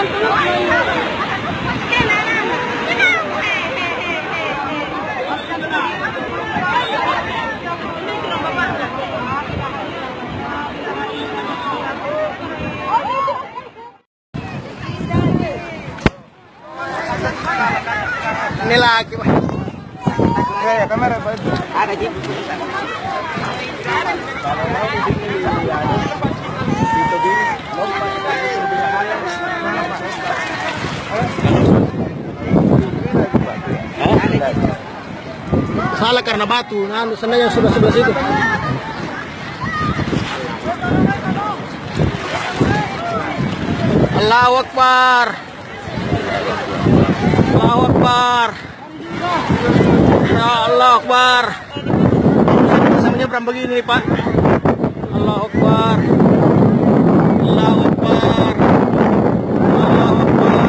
Ini lagi, kamera Ada Salah karena batu, nah sana yang sudah sebelah situ. Allahu Akbar. Allahu Akbar. Ya Allah Akbar. Saya menyeberang begini Pak. Allahu Akbar. Allahu Akbar. Allahu Akbar.